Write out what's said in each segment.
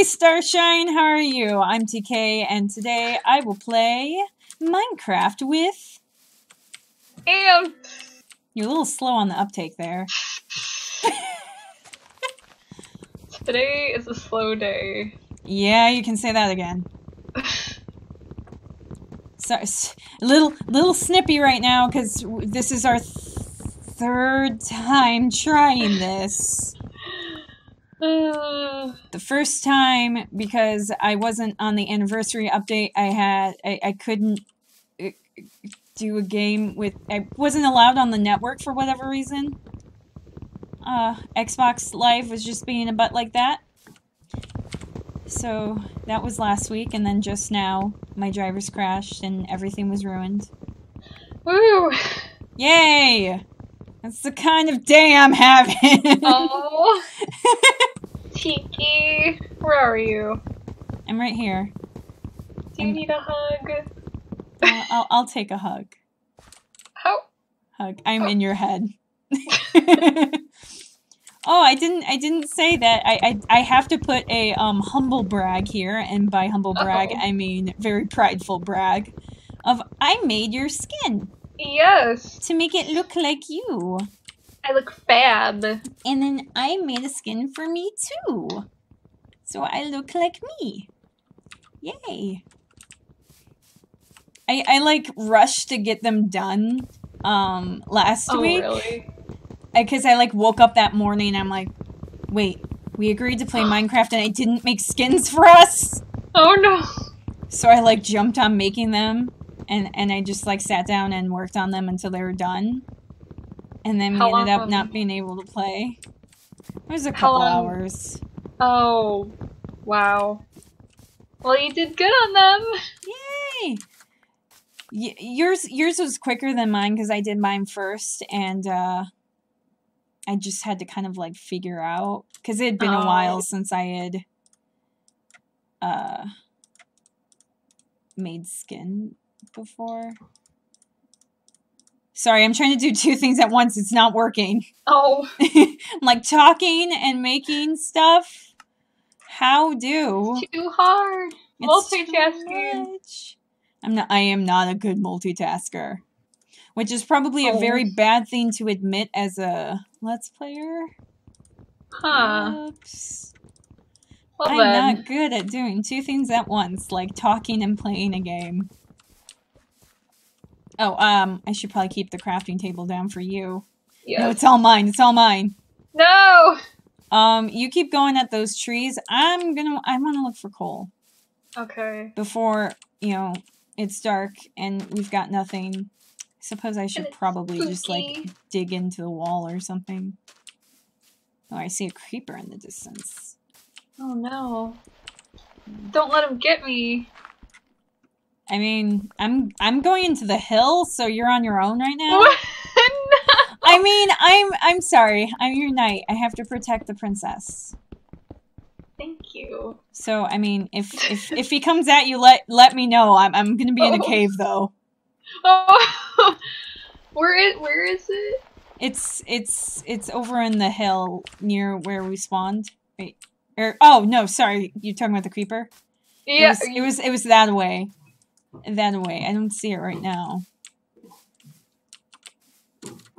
Hey Starshine, how are you? I'm TK, and today I will play Minecraft with... Am. You're a little slow on the uptake there. Today is a slow day. Yeah, you can say that again. So, little little snippy right now because this is our th- third time trying this. Uh, The first time because I wasn't on the anniversary update. I had I, I couldn't uh, do a game with I wasn't allowed on the network for whatever reason. Uh, Xbox Live was just being a butt like that. So that was last week, and then just now my drivers crashed and everything was ruined. woo! Yay! That's the kind of day I'm having. Oh, Tiki, where are you? I'm right here. Do you need a hug? I'll, I'll, I'll take a hug. Oh, Hug. I'm in your head. oh, I didn't. I didn't say that. I, I I have to put a um humble brag here, and by humble brag, Uh-oh. I mean very prideful brag. Of I made your skin yes, to make it look like you, I look fab. and then I made a skin for me too, so I look like me. Yay! I I like rushed to get them done um last Oh, week. really? because I like woke up that morning and I'm like, wait, we agreed to play Minecraft and I didn't make skins for us. Oh no. So I like jumped on making them and and I just like sat down and worked on them until they were done. And then we How ended up not being able to play. It was a couple hours. Oh, wow. Well, you did good on them. Yay! Y- yours yours was quicker than mine because I did mine first and uh I just had to kind of like figure out because it had been a Oh. while since I had uh made skin before. Sorry, I'm trying to do two things at once. It's not working. Oh, I'm like talking and making stuff. How do? too hard. It's Multitasking. I'm not. I am not a good multitasker, which is probably a Oh. very bad thing to admit as a let's player. Huh. Oops. Well I'm then. not good at doing two things at once, like talking and playing a game. Oh, um, I should probably keep the crafting table down for you. No, it's all mine. It's all mine. No. Um, you keep going at those trees. I'm gonna. I want to look for coal. Okay. before you know it's dark and we've got nothing suppose i should probably just like dig into the wall or something oh i see a creeper in the distance Oh no. Don't let him get me. I mean i'm i'm going into the hill so you're on your own right now no. i mean i'm i'm sorry i'm your knight i have to protect the princess Thank you. so i mean if if if he comes at you let let me know i'm, I'm gonna be in a Oh. cave though Oh. where is where is it? It's it's it's over in the hill near where we spawned. Wait. Or oh no, sorry, you're talking about the creeper? It was it was, it was that way. That way. I don't see it right now.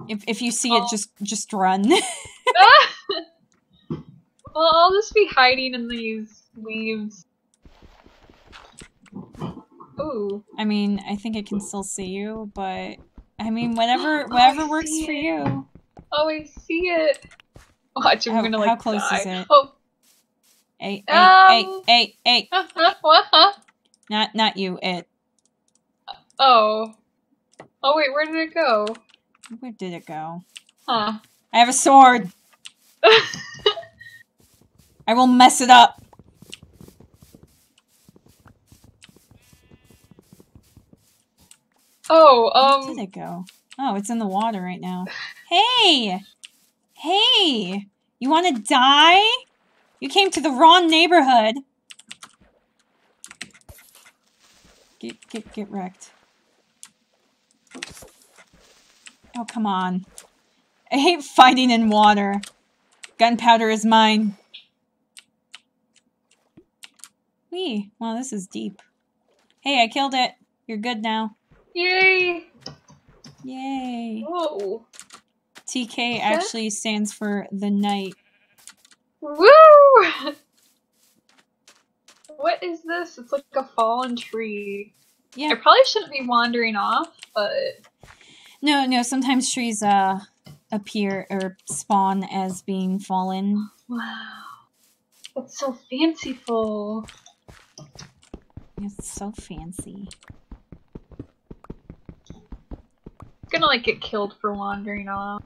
If if you see it Oh. just just run. well, I'll just be hiding in these leaves. Ooh. I mean, I think I can still see you, but I mean whatever whatever I works for it. you. Oh, I see it. Watch, I'm How- gonna how like close is it? Oh. Hey, hey, hey, Um. hey, hey. what? Not not you, it. Oh. Oh wait, where did it go? Where did it go? Huh. I have a sword. I will mess it up. oh, um. Where did it go? Oh, it's in the water right now. Hey! Hey! You want to die? You came to the wrong neighborhood. Get get get wrecked. Oh, come on. I hate fighting in water. Gunpowder is mine. Wee. Wow, this is deep. Hey, I killed it. You're good now. Yay! Yay. Whoa. TK actually stands for the knight. Woo! What is this? It's like a fallen tree. Yeah. I probably shouldn't be wandering off, but No, no, sometimes trees uh appear or spawn as being fallen. wow. That's so fanciful. It's so fancy. gonna like get killed for wandering off.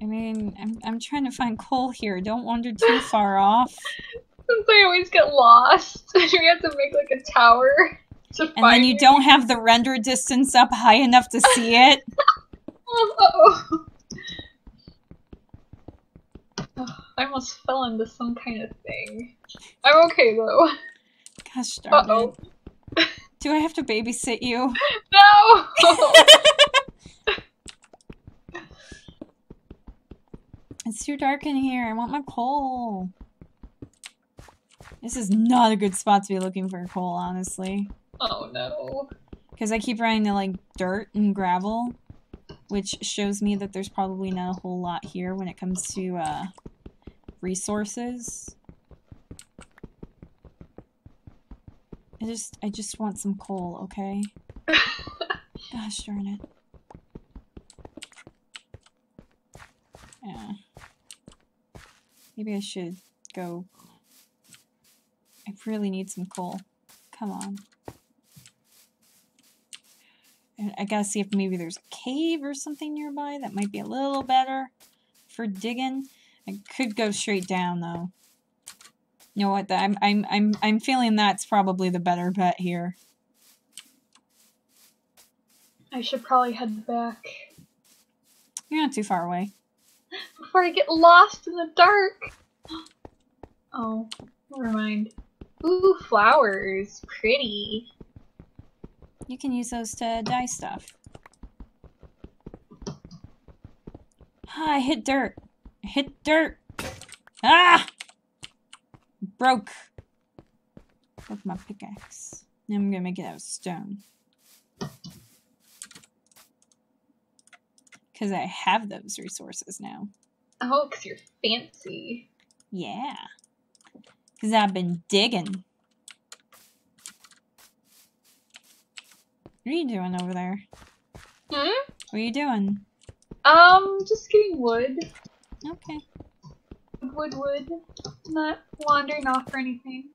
I mean, I'm I'm trying to find coal here. Don't wander too far off. Since I always get lost, we have to make like a tower to And then you don't have the render distance up high enough to see it. Uh-oh. Ugh, I almost fell into some kind of thing. I'm okay though. Gosh darn Uh oh. it. Do I have to babysit you? No! It's too dark in here. I want my coal. This is not a good spot to be looking for coal, honestly. Oh no. Because I keep running to like dirt and gravel, which shows me that there's probably not a whole lot here when it comes to uh, resources. I just, I just want some coal, okay? Gosh darn it. Yeah. Maybe I should go. I really need some coal. Come on. I gotta see if maybe there's a cave or something nearby that might be a little better for digging. I could go straight down though. You know what? I'm I'm I'm I'm feeling that's probably the better bet here. I should probably head back You're not too far away. before I get lost in the dark. Oh, never mind. Ooh, flowers. Pretty. You can use those to dye stuff. Ah, I hit dirt. I hit dirt. Ah! Broke. Broke my pickaxe. Now I'm gonna make it out of stone. Because I have those resources now. Oh, because you're fancy. Yeah. Because I've been digging. What are you doing over there? Hmm? What are you doing? Um, just getting wood. Okay. Wood, wood. Not wandering off or anything.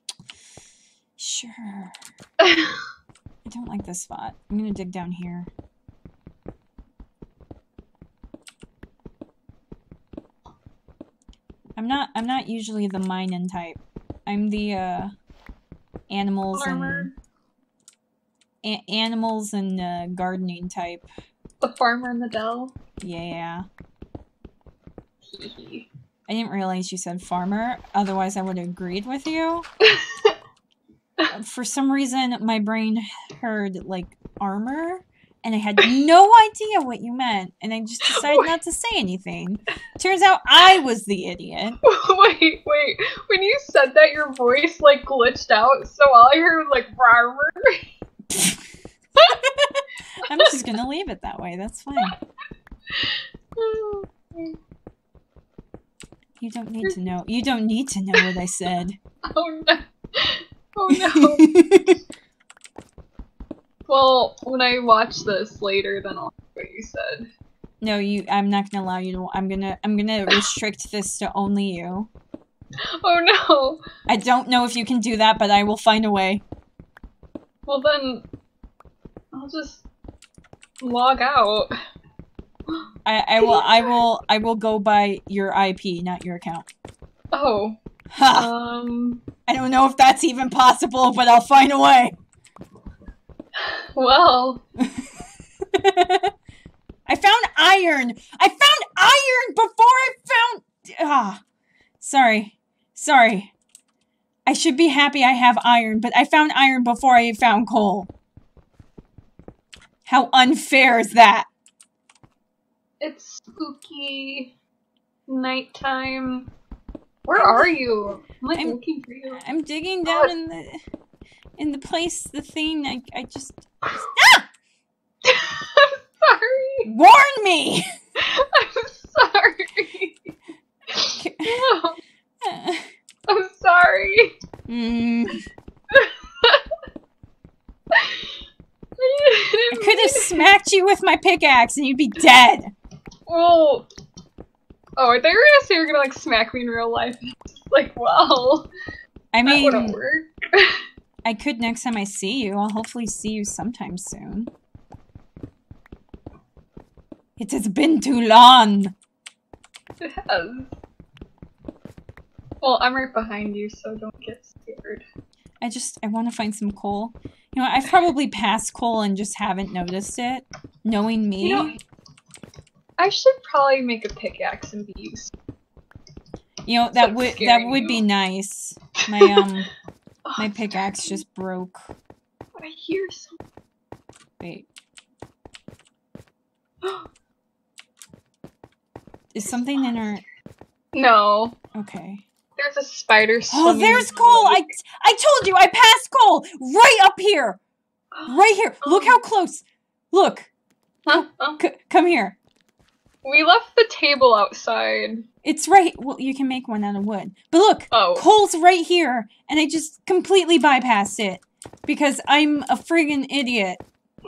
Sure. I don't like this spot. I'm gonna dig down here. I'm not I'm not usually the mining type. I'm the uh animals Farmer. and a- animals and uh, gardening type. The farmer in the dell. Yeah. I didn't realize you said farmer, otherwise I would have agreed with you. For some reason my brain heard like armor and I had no idea what you meant and I just decided not to say anything. Turns out I was the idiot. wait, wait. When you said that, your voice like glitched out, so all I heard was like farmer. Gonna leave it that way. That's fine. You don't need to know. You don't need to know what I said. oh no. Oh no. well, when I watch this later, then I'll hear what you said. no, you. I'm not gonna allow you to. I'm gonna. I'm gonna restrict this to only you. Oh no. I don't know if you can do that, but I will find a way. Well then, I'll just log out. I, I will. I will. I will go by your IP, not your account. Oh. Ha! Um. I don't know if that's even possible, but I'll find a way. Well. I found iron. I found iron before I found. Ah, sorry, sorry. I should be happy I have iron, but I found iron before I found coal. How unfair is that? It's spooky nighttime. Where are you? I'm like I'm- looking for you. I'm digging Oh, down in the in the place, the thing. I I just I'm sorry. warn me. I'm sorry. No, I'm sorry. Mm, I could have smacked you with my pickaxe and you'd be dead. Well, oh, I thought you were gonna say you were gonna like smack me in real life. like, well, I that mean, work. I could next time I see you. I'll hopefully see you sometime soon. It has been too long. It has. Well, I'm right behind you, so don't get scared. I just I want to find some coal. You know, I've probably passed coal and just haven't noticed it. Knowing me, You know, I should probably make a pickaxe and be useful. you know that would that would be nice. My um Oh, my pickaxe just broke. I hear something. Wait, is something in our No, okay? There's a spider. Oh, there's coal. I. I told you I passed coal right up here, right here. Look how close. Look, Huh? Oh, C- come here. we left the table outside. It's right. Well, you can make one out of wood. But look, Oh, coal's right here, and I just completely bypassed it because I'm a friggin' idiot.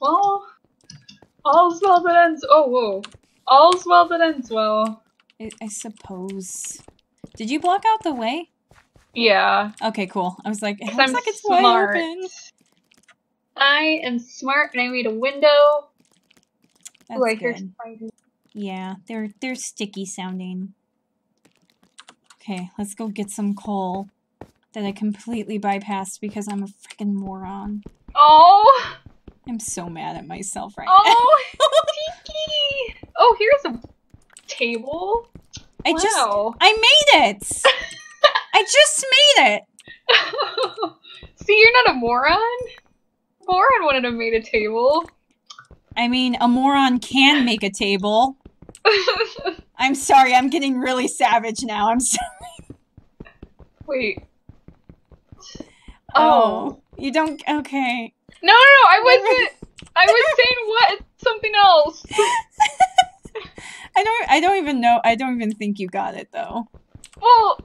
well, all's well that ends. Oh, whoa. All's well that ends well. I, I suppose. Did you block out the way? Yeah. Okay, cool. I was like, it looks I'm like it's wide smart. open. I am smart and I made a window. That's Ooh, I good. Yeah, they're they're sticky sounding. Okay, let's go get some coal that I completely bypassed because I'm a freaking moron. Oh! I'm so mad at myself right oh! now. Oh! Tiki! Oh, here's a table. I just. I made it. I just made it. See, you're not a moron. Moron wouldn't have made a table. I mean, a moron can make a table. I'm sorry, I'm getting really savage now. I'm sorry. Wait. Oh. oh. you don't okay. No, no, no, I wasn't. I was saying what? Something else. I don't I don't even know. I don't even think you got it though. Well,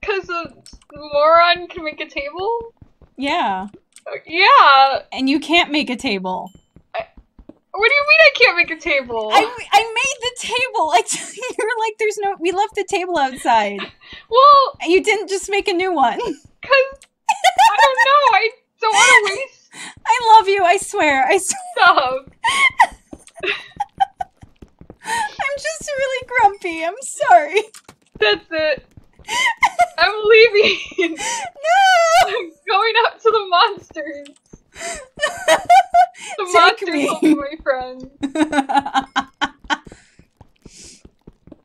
because a moron can make a table? Yeah. Yeah. And you can't make a table. What do you mean I can't make a table? I, I made the table. Like you were like, there's no. We left the table outside. Well, You didn't just make a new one. because I don't know. I don't want to waste I love you. I swear. I swear. stuff. I'm just really I'm sorry. That's it. I'm leaving. No. I'm going out to the monsters. The Take monsters me. will be my friends.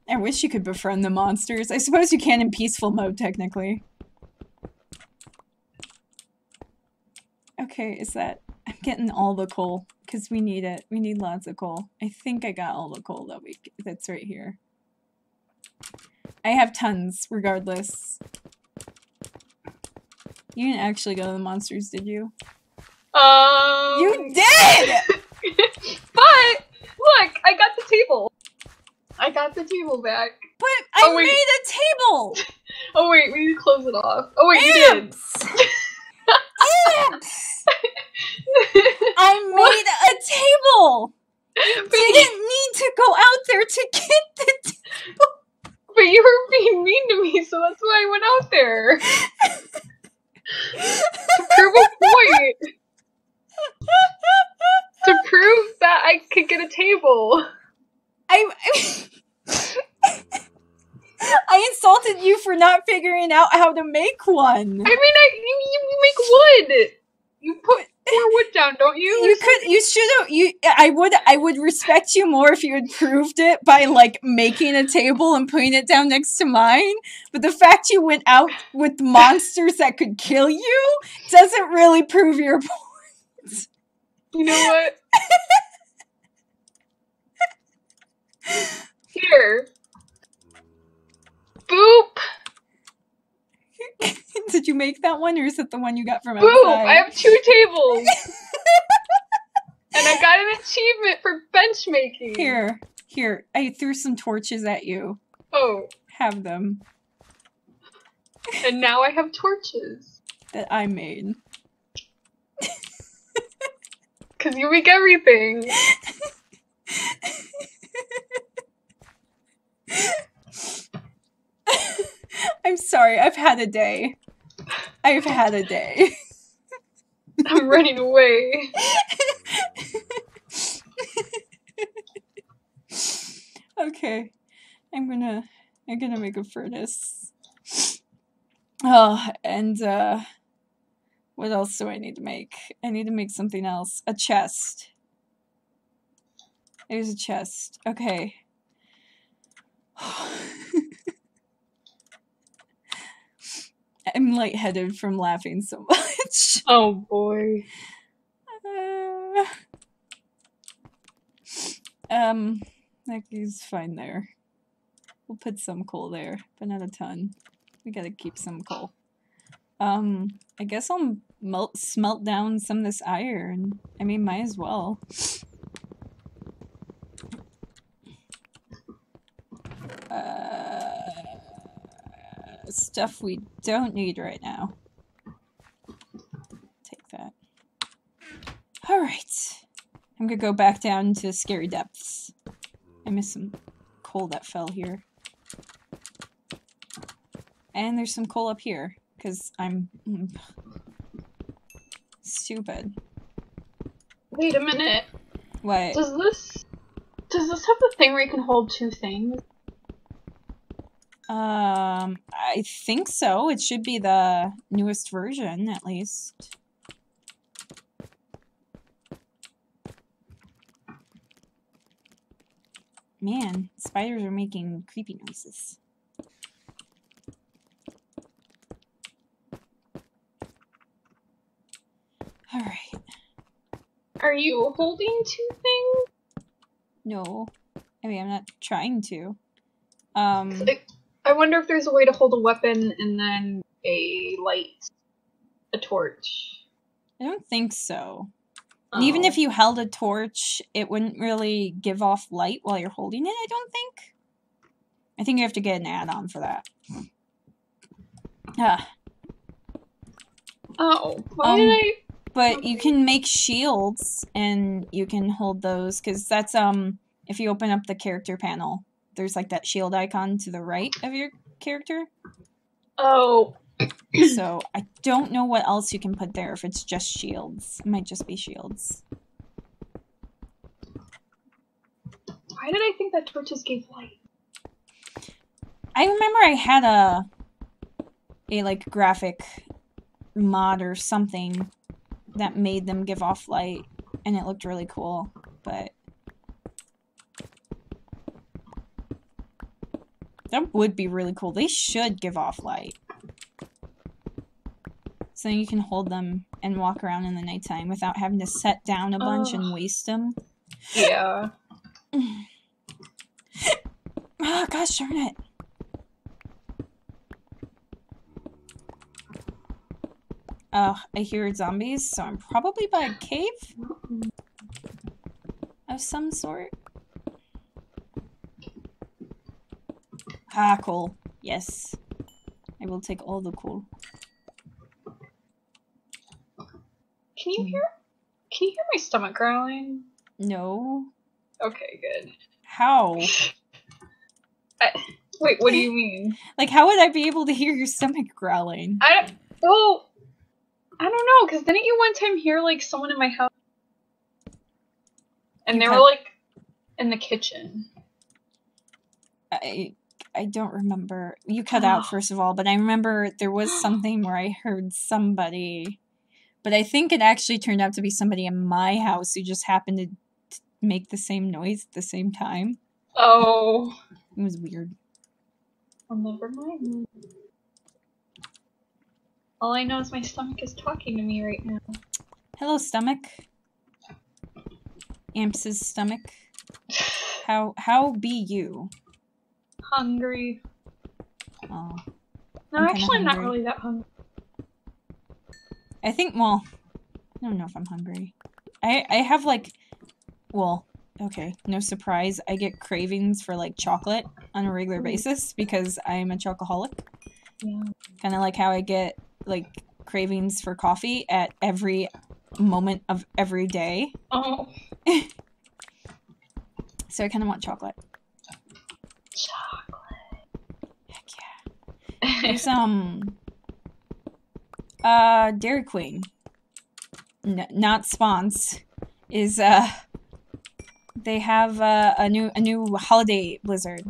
I wish you could befriend the monsters. I suppose you can in peaceful mode, technically. Okay, is that... I'm getting all the coal, because we need it. We need lots of coal. I think I got all the coal that we... that's right here. I have tons, regardless. You didn't actually go to the monsters, did you? Um. You did! but look, I got the table. I got the table back. But I Oh, wait. made a table! Oh wait, we need to close it off. Oh wait, you did. Amps! Amps! I made a table! but, Didn't need to go out there to get the t- but you were being mean to me, so that's why I went out there to prove a point. To prove that I could get a table. I, I insulted you for not figuring out how to make one. I mean, I you, you make wood. You put more wood down, don't you? You could you should have you I would I would respect you more if you had proved it by like making a table and putting it down next to mine. But the fact you went out with monsters that could kill you doesn't really prove your point. You know what? Here. Boop. Did you make that one, or is it the one you got from outside? I have two tables. and I got an achievement for bench making. Here, here. I threw some torches at you. Oh, Have them and now I have torches. that I made. Cause you make everything. I'm sorry. I've had a day. I've had a day. I'm running away. okay. I'm gonna I'm gonna make a furnace. Oh, and uh what else do I need to make? I need to make something else. A chest. There's a chest. Okay. I'm lightheaded from laughing so much. Oh boy. Uh, um, that is fine there. We'll put some coal there, but not a ton. We gotta keep some coal. Um, I guess I'll melt, smelt down some of this iron. I mean, might as well. Uh, stuff we don't need right now. Take that. Alright. I'm gonna go back down to scary depths. I missed some coal that fell here. And there's some coal up here, because I'm mm, stupid. Wait a minute. What? Does this does this have the thing where you can hold two things? Um, I think so. It should be the newest version, at least. Man, spiders are making creepy noises. Alright. Are you holding two things? No. I mean, I'm not trying to. Um, I wonder if there's a way to hold a weapon and then a light, a torch. I don't think so. And even if you held a torch, it wouldn't really give off light while you're holding it, I don't think. I think you have to get an add-on for that. Ah, oh, why Um, did I? but you can make shields and you can hold those because that's um if you open up the character panel, there's like that shield icon to the right of your character. Oh, So I don't know what else you can put there if it's just shields. It might just be shields. why did I think that torches gave light? I remember I had a a like graphic mod or something that made them give off light and it looked really cool, but that would be really cool. They should give off light. So you can hold them and walk around in the nighttime without having to set down a bunch and waste them. Yeah. Ah, gosh darn it. Uh, I hear zombies, so I'm probably by a cave of some sort. Ah, cool. Yes. I will take all the coal. Can you hear? Can you hear my stomach growling? No. Okay, good. How? Wait, what do you mean? Like, how would I be able to hear your stomach growling? I don't. Well, I don't know, because didn't you one time hear like someone in my house, and You they were like in the kitchen. I I don't remember. You cut out ah. first of all, but I remember there was something where I heard somebody, but I think it actually turned out to be somebody in my house who just happened to t- make the same noise at the same time. Oh, It was weird. well, never mind. All I know is my stomach is talking to me right now. Hello, stomach. Amps's stomach. How how be you? Hungry. Oh, No, I'm actually, I'm not really that hungry. I think. Well, I don't know if I'm hungry. I I have like, well, okay, no surprise. I get cravings for like chocolate on a regular hmm. basis because I'm a chocoholic. Yeah. Kind of like how I get like cravings for coffee at every moment of every day. Oh, So I kind of want chocolate. chocolate. There's um uh Dairy Queen. N- not spons is uh they have uh, a new a new holiday blizzard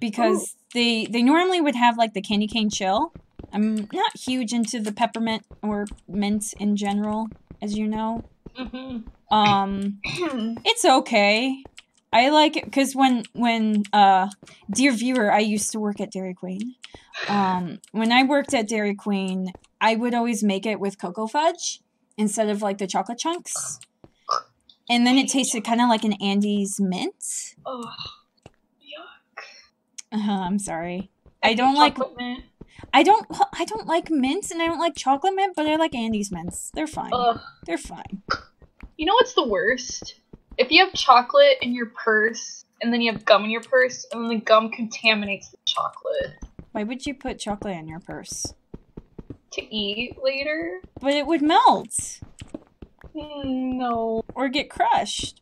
because they they normally would have like the candy cane chill. I'm not huge into the peppermint or mint in general, as you know. hmm Um it's okay. I like it because when when uh dear viewer, I used to work at Dairy Queen. Um, when I worked at Dairy Queen, I would always make it with cocoa fudge instead of like the chocolate chunks, and then it tasted kind of like an Andes mint. oh, yuck. Uh, I'm sorry. I don't like mint. I don't I don't like mints and I don't like chocolate mint, but I like Andes mints. They're fine. Ugh. They're fine. You know what's the worst? If you have chocolate in your purse and then you have gum in your purse and then the gum contaminates the chocolate Why would you put chocolate in your purse? to eat later? But it would melt Mm, No. or get crushed.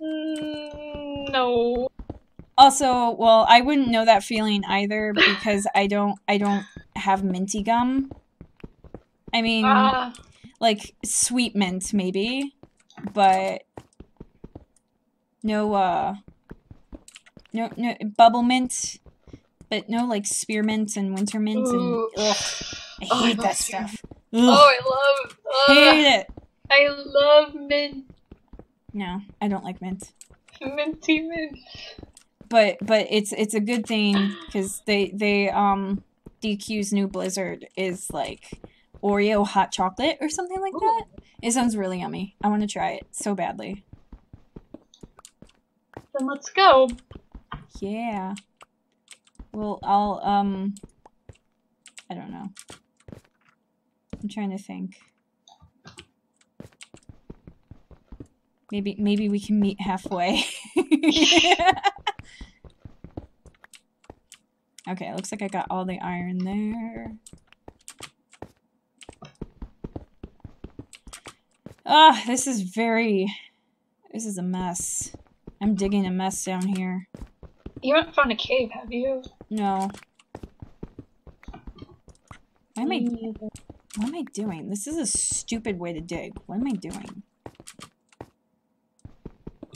Mm, no. Also, well, I wouldn't know that feeling either because I don't I don't have minty gum. I mean, Ah, like sweet mint maybe, but no uh no no bubble mint, but no like spearmint and winter mint and ugh, I Oh, hate love that stuff. Oh, I love. Uh, hate it. I love mint, No, I don't like mint. minty mint. but but it's it's a good thing because they they um DQ's new Blizzard is like Oreo hot chocolate or something like Ooh. that. It sounds really yummy. I want to try it so badly. Then let's go. Yeah. Well, I'll um. I don't know. I'm trying to think. Maybe maybe we can meet halfway. okay, looks like I got all the iron there. Ah, this is very. This is a mess. I'm digging a mess down here. You haven't found a cave, have you? No. Why am I what am I doing? This is a stupid way to dig. What am I doing?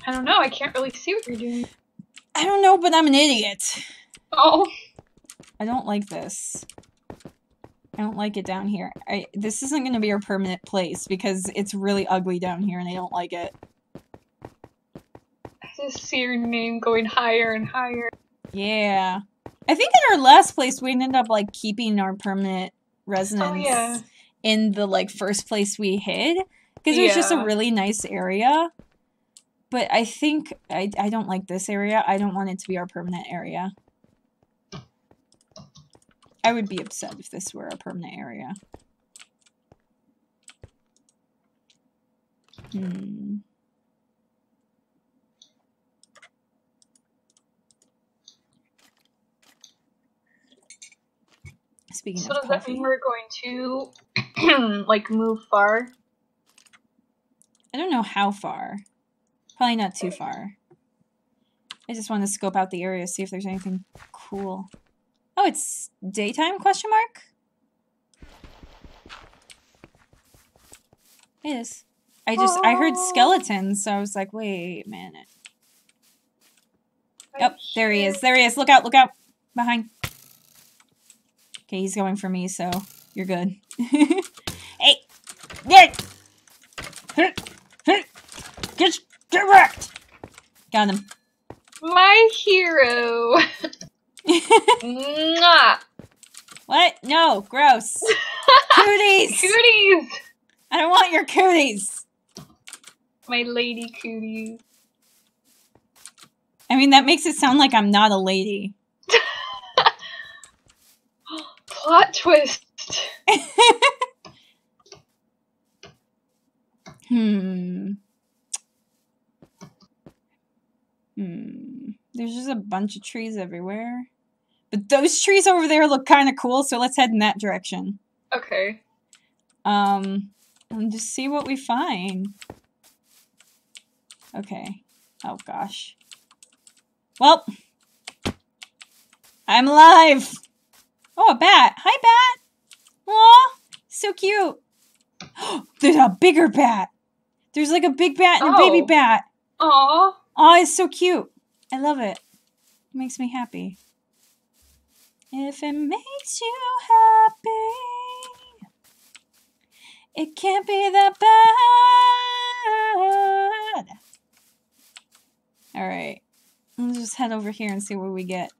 I don't know. I can't really see what you're doing. I don't know, but I'm an idiot. Oh, I don't like this. I don't like it down here. I this isn't going to be our permanent place because it's really ugly down here and I don't like it. I just see your name going higher and higher. Yeah. I think in our last place we ended up like keeping our permanent residence Oh, yeah. in the like first place we hid because it was just a really nice area. But I think I I don't like this area. I don't want it to be our permanent area. I would be upset if this were a permanent area. Hmm. Speaking So of does that mean we're going to like move far? I don't know how far. Probably not too far. I just want to scope out the area, see if there's anything cool. Oh, it's daytime? Question mark. It is. I just I heard skeletons, so I was like, wait a minute. Oh, there he is. There he is. Look out! Look out! Behind. Okay, he's going for me, so you're good. hey, get, get, get wrecked. Got him. My hero. What? No, gross. Cooties. Cooties. I don't want your cooties. My lady cooties. I mean, that makes it sound like I'm not a lady. Plot twist. Hmm. Hmm. There's just a bunch of trees everywhere. But those trees over there look kind of cool, so let's head in that direction. Okay. Um, and just see what we find. Okay. Oh gosh. Well, I'm alive. Oh, a bat. Hi, bat. Aw, so cute. There's a bigger bat. There's like a big bat and a baby Oh. bat. Aw. Oh, it's so cute. I love it. It makes me happy. If it makes you happy, it can't be that bad. All right. Let's just head over here and see what we get.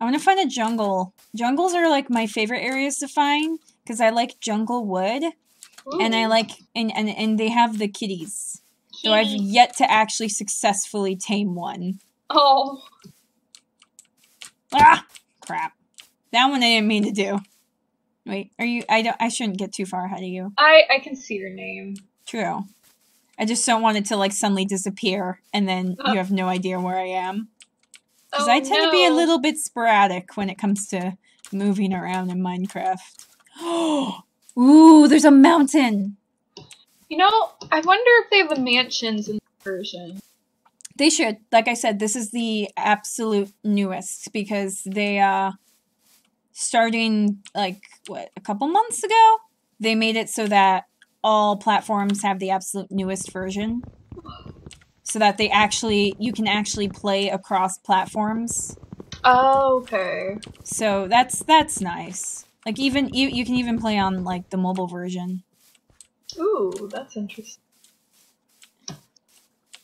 I want to find a jungle. Jungles are like my favorite areas to find because I like jungle wood and I like and, and and they have the kitties. Though I've yet to actually successfully tame one. Oh. Ah, crap. That one I didn't mean to do. Wait, are you? I don't. I shouldn't get too far ahead of you. I I can see your name. True. I just don't want it to like suddenly disappear and then Uh. you have no idea where I am. Because Oh, I tend to be a little bit sporadic when it comes to moving around in Minecraft. Oh, Ooh, there's a mountain. You know, I wonder if they have the mansions in the version. They should. Like I said, this is the absolute newest because they uh starting like what, a couple months ago, they made it so that all platforms have the absolute newest version. So that they actually you can actually play across platforms. Oh, okay. So that's that's nice. Like even you you can even play on like the mobile version. Ooh, that's interesting.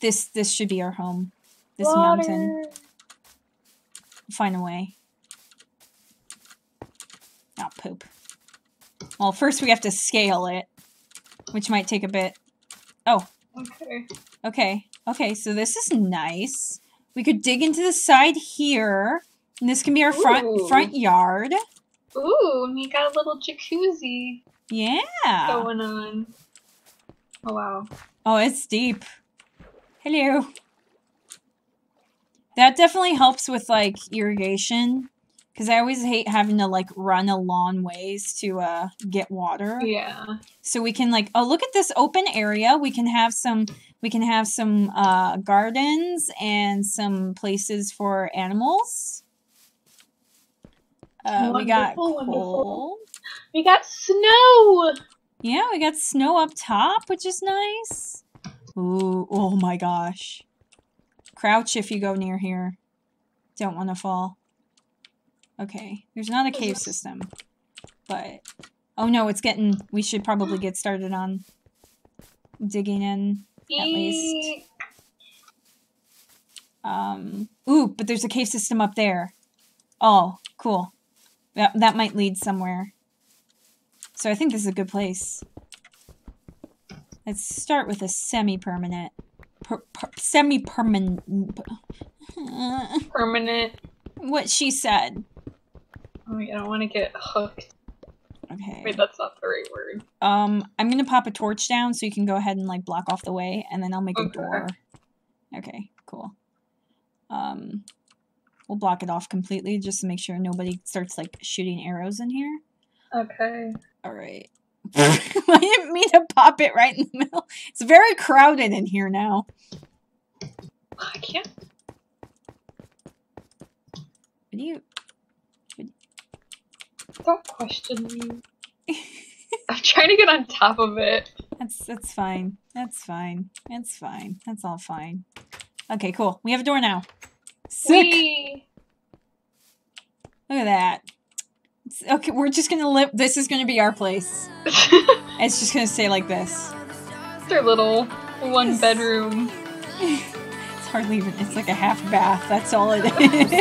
This this should be our home. This mountain. Find a way. Not poop. Well, first we have to scale it, which might take a bit. Oh, Okay. okay. Okay, so this is nice. We could dig into the side here. And this can be our front Ooh. front yard. Ooh, and you got a little jacuzzi Yeah. going on. Oh wow. Oh, it's deep. Hello. That definitely helps with like irrigation because I always hate having to like run a long ways to uh get water. Yeah. So we can like oh look at this open area. We can have some we can have some uh gardens and some places for animals. Uh, we got wonderful. coal. We got snow. Yeah, we got snow up top, which is nice. Ooh, oh my gosh. Crouch if you go near here. Don't want to fall. Okay, there's not a cave system. But, oh no, it's getting, we should probably get started on digging in. At least. Um, ooh, but there's a cave system up there. Oh, cool. That, that might lead somewhere. So I think this is a good place. Let's start with a semi-permanent. Per, per, semi-permanent. Permanent. what she said. Oh, I don't want to get hooked. Okay. Wait, that's not the right word. Um, I'm gonna pop a torch down so you can go ahead and like block off the way, and then I'll make a door. Okay, cool. Um, we'll block it off completely just to make sure nobody starts like shooting arrows in here. Okay. All right. I didn't mean to pop it right in the middle. It's very crowded in here now. I can't. What do you? Don't question me. I'm trying to get on top of it. That's that's fine. That's fine. That's fine. That's all fine. Okay, cool. We have a door now. Sick. Whee! Look at that. Okay, we're just gonna live. This is gonna be our place. It's just gonna stay like this. Their little one bedroom. It's hardly even. It's like a half bath. That's all it is.